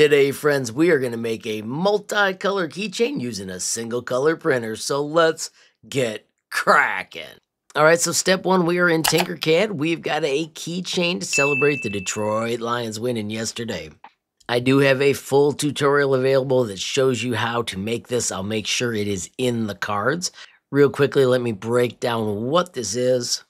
Today, friends, we are going to make a multicolor keychain using a single color printer. So let's get cracking. All right, so step one, we are in Tinkercad. We've got a keychain to celebrate the Detroit Lions winning yesterday. I do have a full tutorial available that shows you how to make this. I'll make sure it is in the cards. Real quickly, let me break down what this is.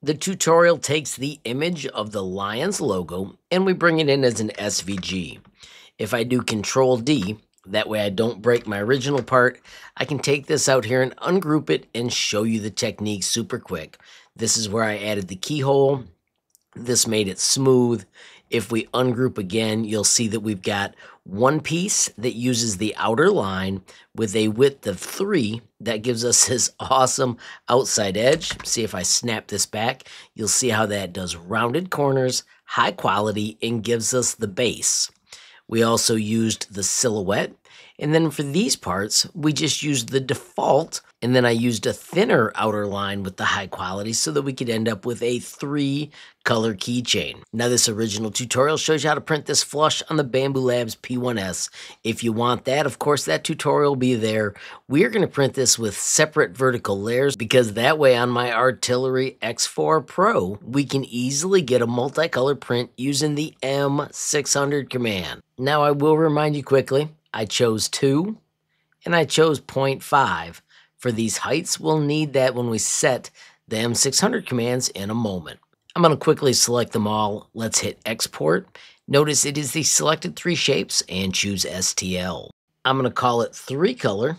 The tutorial takes the image of the Lions logo and we bring it in as an SVG. If I do Control D, that way I don't break my original part, I can take this out here and ungroup it and show you the technique super quick. This is where I added the keyhole. This made it smooth. If we ungroup again, you'll see that we've got one piece that uses the outer line with a width of three. That gives us this awesome outside edge. See if I snap this back, you'll see how that does rounded corners, high quality, and gives us the base. We also used the silhouette. And then for these parts, we just used the default. And then I used a thinner outer line with the high quality so that we could end up with a three color keychain. Now this original tutorial shows you how to print this flush on the Bambu Labs P1S. If you want that, of course, that tutorial will be there. We're going to print this with separate vertical layers because that way on my Artillery X4 Pro, we can easily get a multicolor print using the M600 command. Now I will remind you quickly, I chose 2 and I chose 0.5. For these heights, we'll need that when we set the M600 commands in a moment. I'm going to quickly select them all. Let's hit export. Notice it is the selected three shapes and choose STL. I'm going to call it three color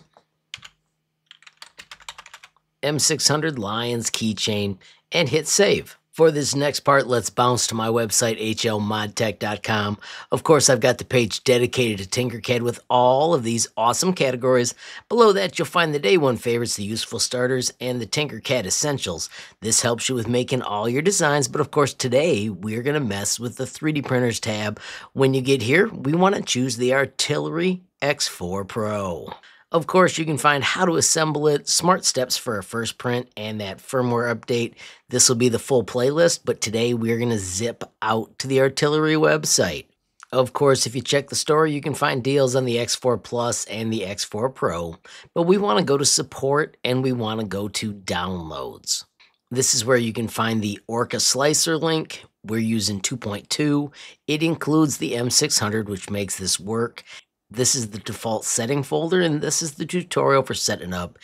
M600 Lions keychain and hit save. For this next part, let's bounce to my website, hlmodtech.com. Of course, I've got the page dedicated to Tinkercad with all of these awesome categories. Below that, you'll find the day one favorites, the useful starters, and the Tinkercad essentials. This helps you with making all your designs, but of course, today we're going to mess with the 3D printers tab. When you get here, we want to choose the Artillery X4 Pro. Of course, you can find how to assemble it, smart steps for a first print, and that firmware update. This will be the full playlist, but today we're going to zip out to the Artillery website. Of course, if you check the store, you can find deals on the X4 Plus and the X4 Pro, but we want to go to support and we want to go to downloads. This is where you can find the Orca Slicer link. We're using 2.2. It includes the M600, which makes this work, this is the default setting folder, and this is the tutorial for setting up.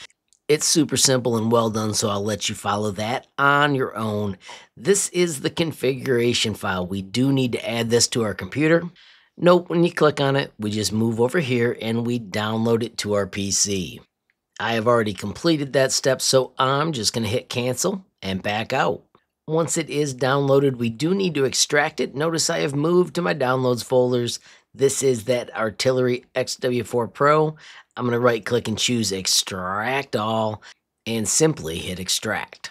It's super simple and well done, so I'll let you follow that on your own. This is the configuration file. We do need to add this to our computer. Nope, when you click on it, we just move over here and we download it to our PC. I have already completed that step, so I'm just going to hit cancel and back out. Once it is downloaded, we do need to extract it. Notice I have moved to my downloads folders. This is that Artillery XW4 Pro. I'm to right click and choose extract all and simply hit extract.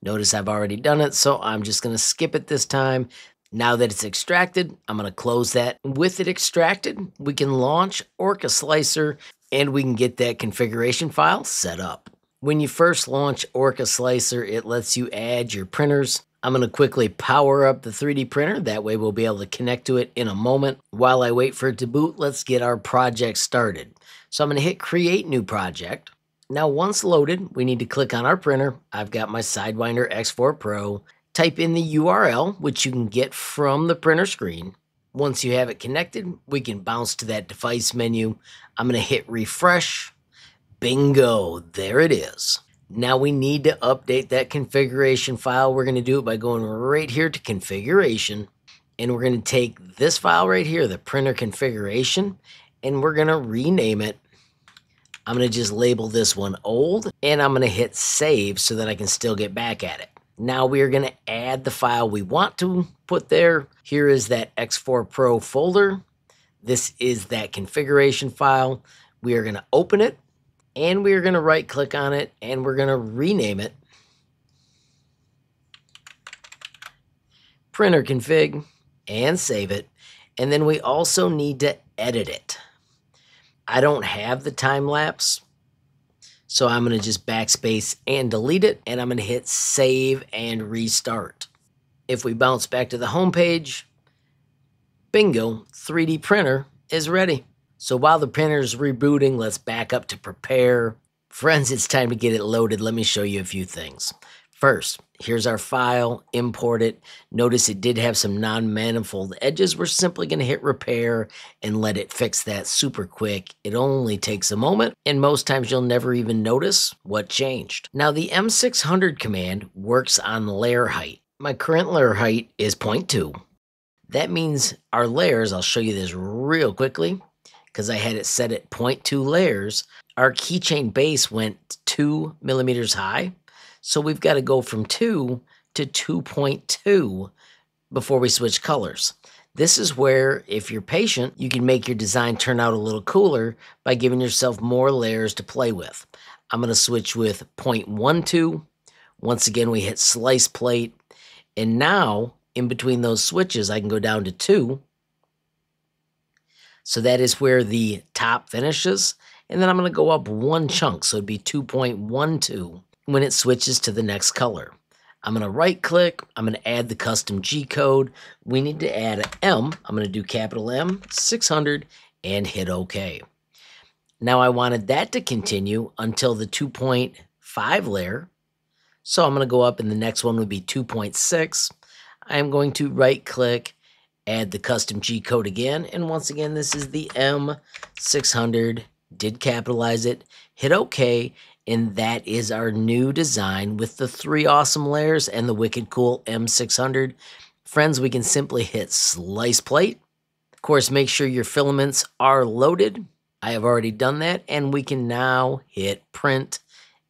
Notice I've already done it, so I'm just to skip it this time. Now that it's extracted, I'm to close that. With it extracted, we can launch Orca Slicer and we can get that configuration file set up. When you first launch Orca Slicer, it lets you add your printers, I'm going to quickly power up the 3D printer. That way we'll be able to connect to it in a moment. While I wait for it to boot, let's get our project started. So I'm going to hit Create New Project. Now once loaded, we need to click on our printer. I've got my Sidewinder X4 Pro. Type in the URL, which you can get from the printer screen. Once you have it connected, we can bounce to that device menu. I'm going to hit refresh. Bingo, there it is. Now we need to update that configuration file. We're going to do it by going right here to configuration. And we're going to take this file right here, the printer configuration, and we're going to rename it. I'm going to just label this one old, and I'm going to hit save so that I can still get back at it. Now we are going to add the file we want to put there. Here is that X4 Pro folder. This is that configuration file. We are going to open it and we're going to right click on it and we're going to rename it printer config and save it. And then we also need to edit it. I don't have the time lapse, so I'm going to just backspace and delete it, and I'm going to hit save and restart. If we bounce back to the home page, Bingo, 3D printer is ready. So while the printer is rebooting, let's back up to prepare. Friends, it's time to get it loaded. Let me show you a few things. First, here's our file, import it. Notice it did have some non-manifold edges. We're simply going to hit repair and let it fix that super quick. It only takes a moment, and most times you'll never even notice what changed. Now, the M600 command works on layer height. My current layer height is 0.2. That means our layers, I'll show you this real quickly, because I had it set at 0.2 layers. Our keychain base went 2 millimeters high so we've got to go from 2 to 2.2 before we switch colors. This is where, if you're patient, you can make your design turn out a little cooler by giving yourself more layers to play with. I'm going to switch with 0.12. Once again, we hit slice plate. And now, in between those switches, I can go down to 2. So that is where the top finishes. And then I'm going to go up one chunk, so it'd be 2.12 when it switches to the next color. I'm going to right click. I'm going to add the custom G code. We need to add an M. I'm going to do capital M 600 and hit OK. Now I wanted that to continue until the 2.5 layer. So I'm going to go up and the next one would be 2.6. I'm going to right click, add the custom G code again. And once again, this is the M600. Did capitalize it, hit OK, and that is our new design with the three awesome layers and the wicked cool M600. Friends, we can simply hit slice plate. Of course, make sure your filaments are loaded. I have already done that, and we can now hit print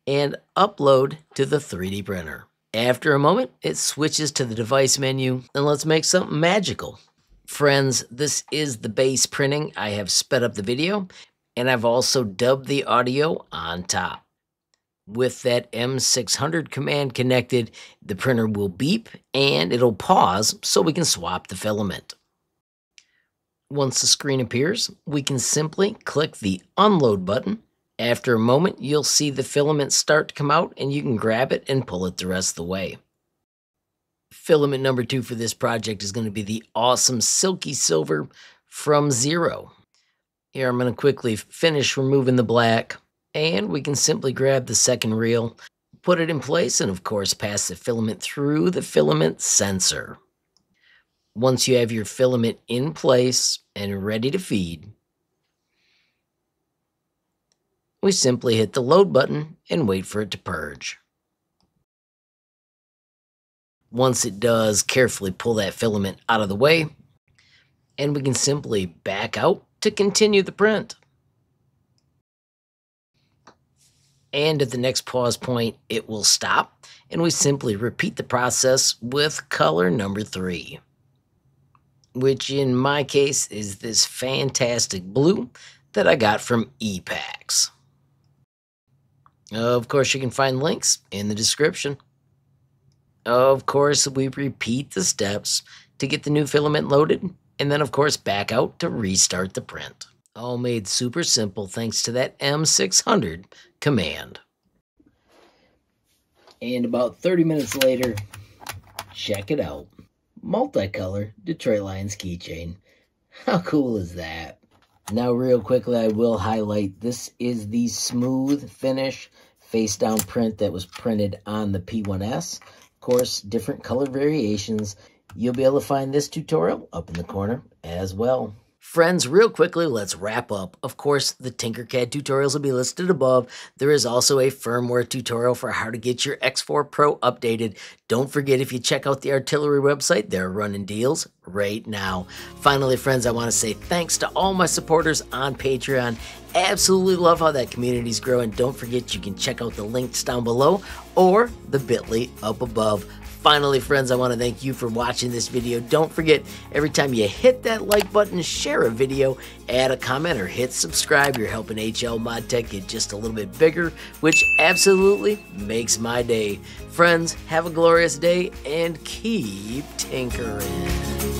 and upload to the 3D printer. After a moment, it switches to the device menu, and let's make something magical. Friends, this is the base printing. I have sped up the video, and I've also dubbed the audio on top with that M600 command connected, the printer will beep and it'll pause so we can swap the filament. Once the screen appears, we can simply click the unload button. After a moment, you'll see the filament start to come out and you can grab it and pull it the rest of the way. Filament number two for this project is going to be the awesome Silky Silver from Zero. Here I'm going to quickly finish removing the black and we can simply grab the second reel, put it in place, and of course pass the filament through the filament sensor. Once you have your filament in place and ready to feed, we simply hit the load button and wait for it to purge. Once it does, carefully pull that filament out of the way, and we can simply back out to continue the print. and at the next pause point, it will stop, and we simply repeat the process with color number three, which in my case is this fantastic blue that I got from ePax. Of course, you can find links in the description. Of course, we repeat the steps to get the new filament loaded, and then, of course, back out to restart the print. All made super simple thanks to that M600 command. And about 30 minutes later, check it out. Multicolor Detroit Lions keychain. How cool is that? Now real quickly, I will highlight this is the smooth finish face down print that was printed on the P1S. Of course, different color variations. You'll be able to find this tutorial up in the corner as well. Friends, real quickly, let's wrap up. Of course, the Tinkercad tutorials will be listed above. There is also a firmware tutorial for how to get your X4 Pro updated. Don't forget, if you check out the Artillery website, they're running deals right now. Finally, friends, I want to say thanks to all my supporters on Patreon. Absolutely love how that community is growing. Don't forget, you can check out the links down below or the bit.ly up above. Finally, friends, I want to thank you for watching this video. Don't forget, every time you hit that like button, share a video, add a comment, or hit subscribe, you're helping HL Mod Tech get just a little bit bigger, which absolutely makes my day. Friends, have a glorious day and keep tinkering.